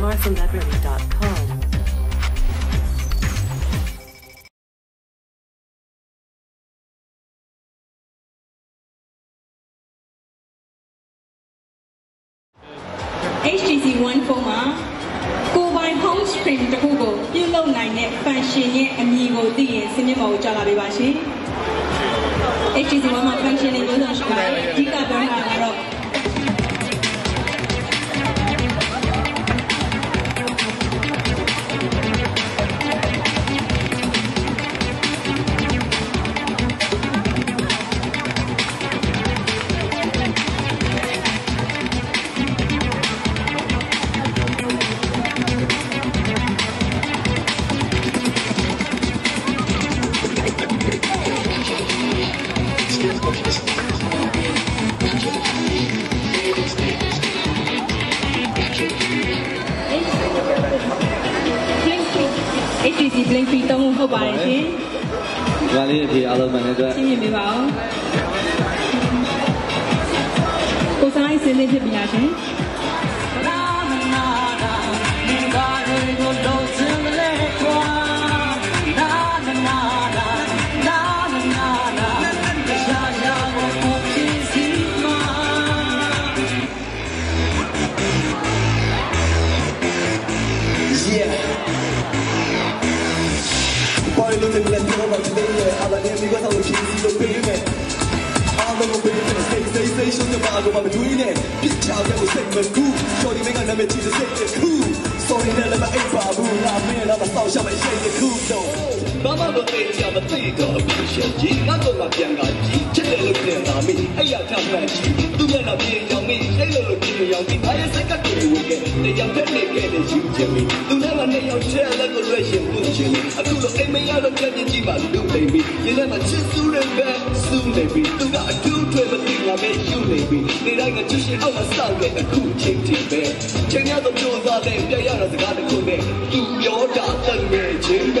marthaledbury.com. HTC One phone မှာကိုယ်ပိုင် home screen တစ်ခုကိုပြုလုပ်နိုင်တဲ့ function ရဲ့အမည်ကိုသိရင်စနစ်ပေါ်ကိုကြားလာပေးပါရှင် HTC One မှာ function တွေမျိုးစုံ HTC Blink Free သုံးခုဟုတ်ပါတယ်ရှင်။ဒါလေးအဖြစ်အားလုံးမှန်တဲ့အတွက်ရှင်းပြပေးပါဦးကိုစားရေးစင်းလေးဖြစ်ပြီလားရှင် Party looking like you know today, yeah. All I need because I was cheesy, so baby, man. All of my baby, say, say, say, show your body, what I'm doing it. Get child, that was saying, man, cool. Shorty, make a number, Jesus, say, it cool. Sorry, that I'm a eight babu, nah, man, I'm a sound shop, and shake it cool, though. ဘာမှမသိကြမသိတော့ဘူးရှင်ကြီးငါတို့ကပြန်ကကြီးချစ်တယ်လို့ပြန်လာမိအဲ့ရထမှန်ကြီး ခဲ့တဲ့ယူချင်ပြီးသူနဲ့မှနေရောက်ချဲလက်ကိုရွှဲရှင်ပူချင်အခုလိုအိမ်မရတော့ပြည့်ကြီးပါလူနေပြီးရင်ထဲမှာချစ်စုတဲ့ပဲစူးနေပြီးသူကအထူးထွေမသိလာပဲယူနေပြီးနေတိုင်းကချစ်ရှင်အောက်မှာစောင့်ခဲ့အခုချိန်ထိပဲချိန်ရတော့ကြိုးစားတဲ့ပြရတဲ့စကားတစ်ခုနဲ့သူပြောတာတန်ငယ်ချင်းပဲ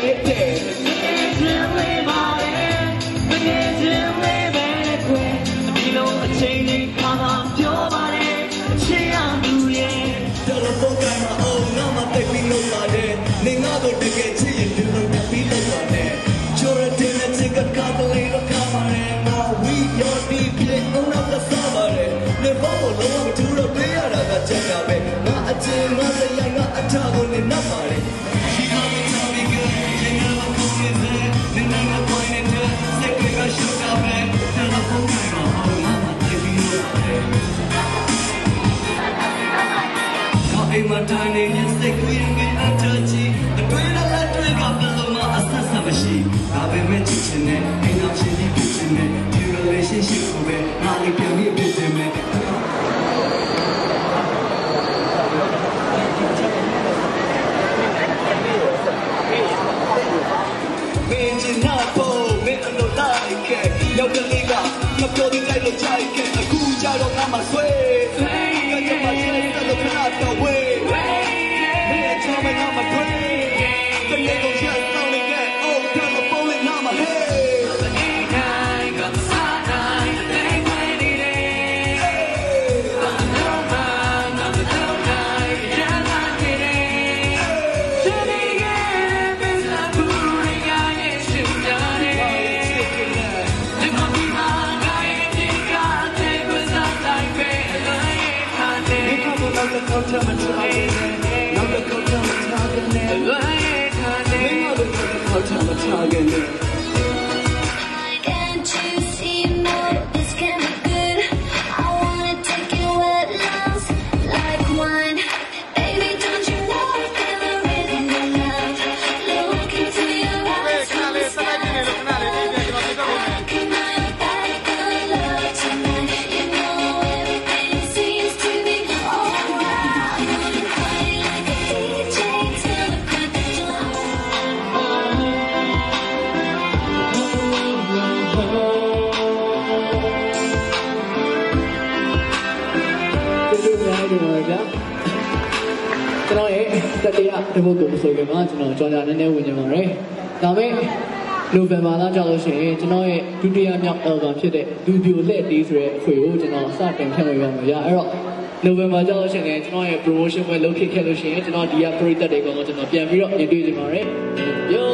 လို့ပါတယ် How am I dining in sick we get a touchy the way that I drink up below my assess of a sheep I've been with teaching it ain't no shit you teaching it the relationship of it not like me a bit in it မင်းချင်နာဖို့မင်းအလိုလိုက်ခဲ့ရောက်ကလေးကမပြောသေးတဲ့လို့ကြိုက်ခဲ့အခုကြတော့ငါမှဆွဲ ဆွဲ I'm talking. တော်ရဲ့တတိယဒီဘုတ်ကိုဆိုကြမှာကျွန်တော်ကြော်ညာနည်းနည်းဝင်ကြပါမယ်။ဒါပေမဲ့နိုဝင်ဘာလကြာလို့ရှိရင်ကျွန်တော်ရဲ့ဒုတိယမြောက် album ဖြစ်တဲ့ဒူပြိုလက်တီးဆိုတဲ့အခွေကိုကျွန်တော်စတင်ဖြန့်ဝေရမှာရအဲ့တော့နိုဝင်ဘာကျတော့ရှင်လည်းကျွန်တော်ရဲ့ promotion ပွဲလုပ်ဖြစ်ခဲ့လို့ရှိရင်ကျွန်တော်ဒီကပရိသတ်တွေကောင်ကျွန်တော်ပြန်ပြီးတော့မြင်တွေ့ကြပါမယ်ပြော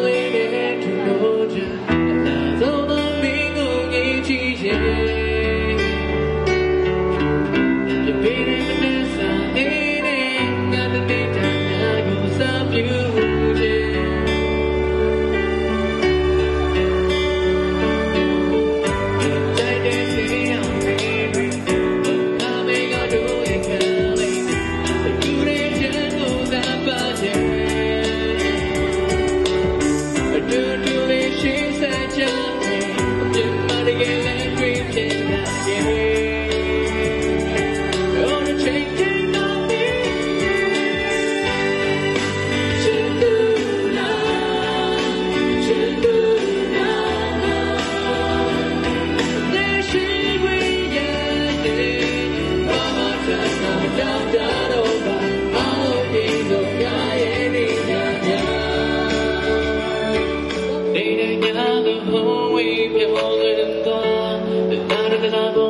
Oh, we build it in the night of the